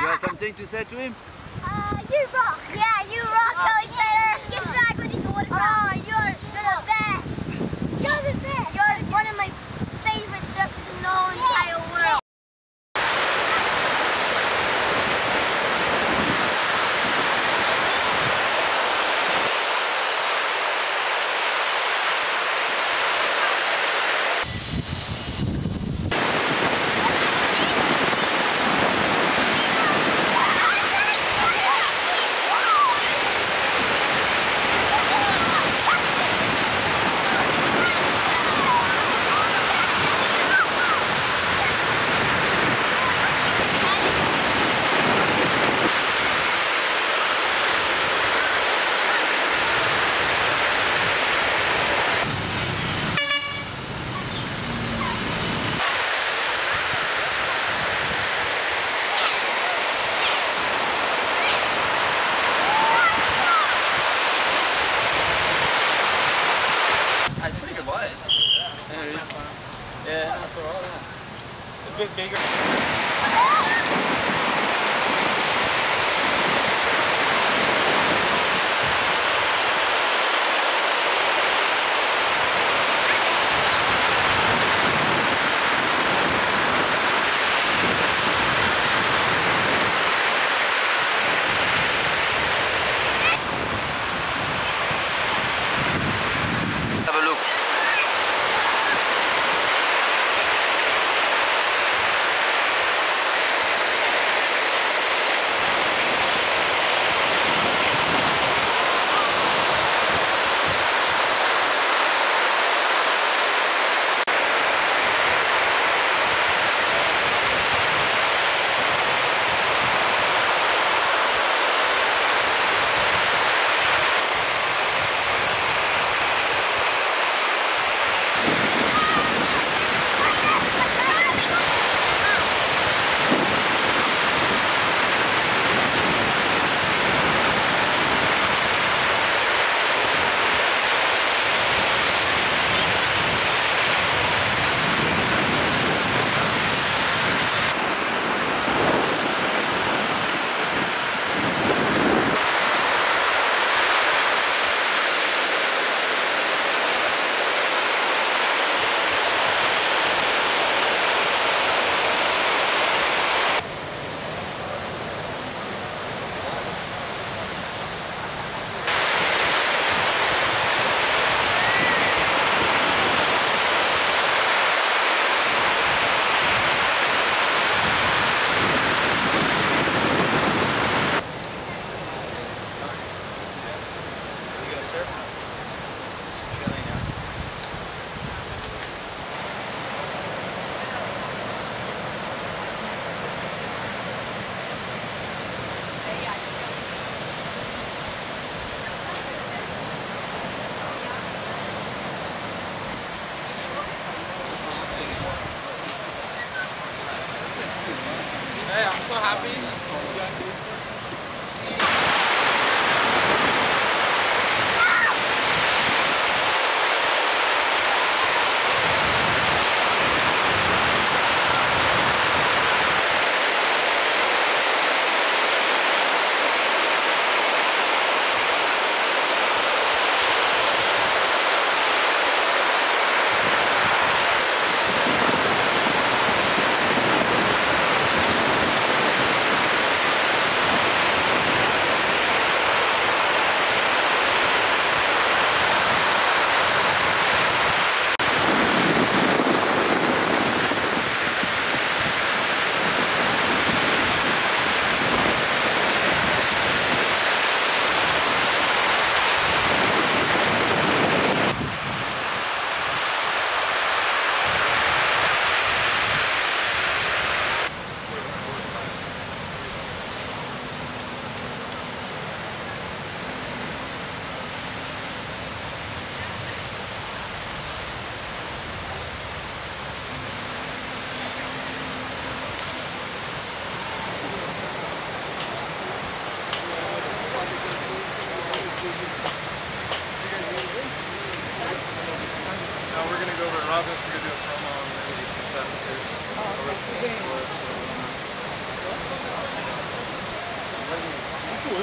Do you have something to say to him? Uh, you rock. Yeah, you rock, Kelly Slater. Yes, I got his autograph. Oh, Hey, I'm so happy.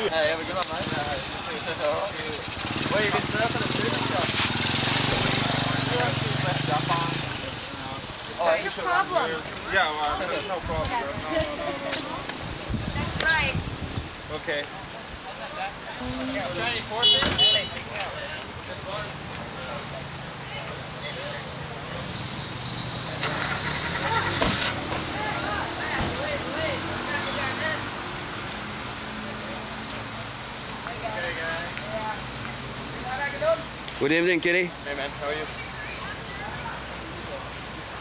Hey, have a good one, mate. Where you been surfing and shooting stuff? Oh, What's your problem? Yeah, well, there's no problem. There's no, That's right. okay. Good evening, Kitty. Hey man, how are you?